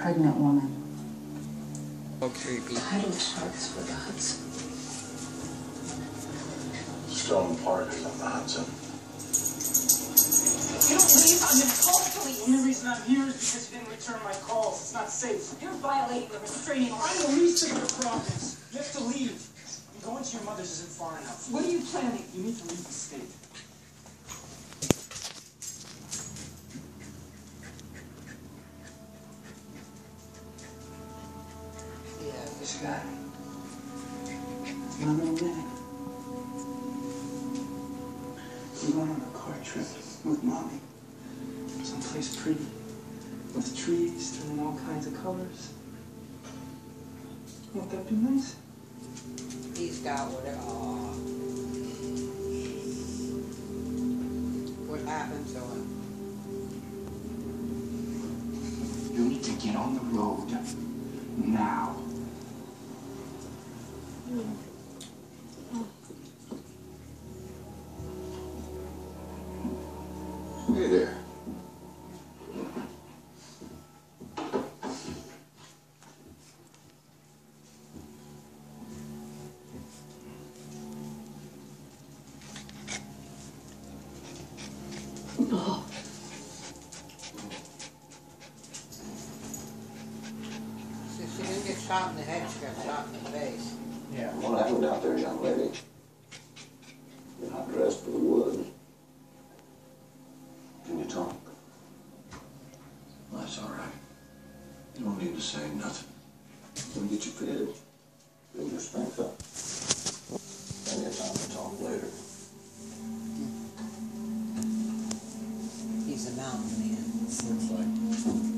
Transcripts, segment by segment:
pregnant woman. So creepy. Title sharks for the Hudson. Stone Park is on the Hudson. You don't leave, I'm gonna call the police. The only reason I'm here is because you didn't return my calls. It's not safe. You're violating the restraining order. I'm the least of your problems. You have to leave. And going to your mother's isn't far enough. What are you planning? You need to leave the state. Yeah, this guy. My little man. We went on a car trip with mommy. Someplace pretty. With trees turning all kinds of colors. Won't that be nice? He's got what it all. What happened to him? You need to get on the road now. Hey there. She, she didn't get shot in the head, she got shot in the face. Yeah. What happened out there, young lady? You're not dressed for the woods. Can you talk? Well, that's all right. You don't need to say nothing. Gonna get you fed. Build your strength up. Plenty of time to talk later. He's a mountain man. Looks like.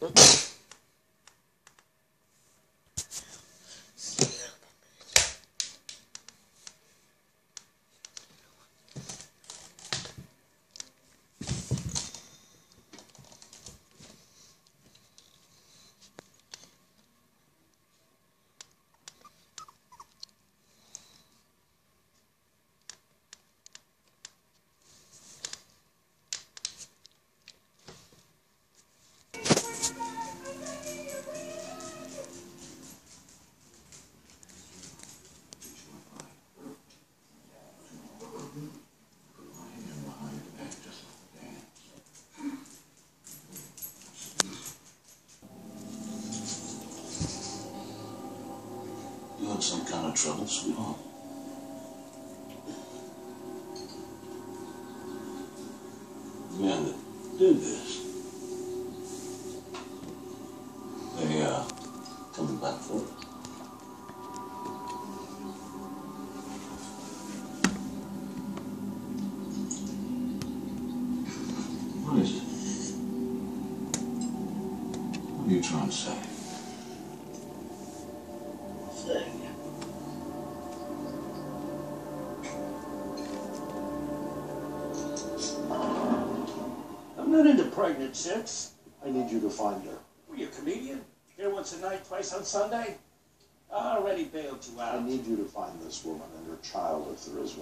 You in some kind of trouble, sweetheart? The men that did this, they, uh, coming back for it. What is it? What are you trying to say? Not into pregnant chicks. I need you to find her. Were you a comedian? Here once a night, twice on Sunday? I already bailed you out. I need you to find this woman and her child if there is one.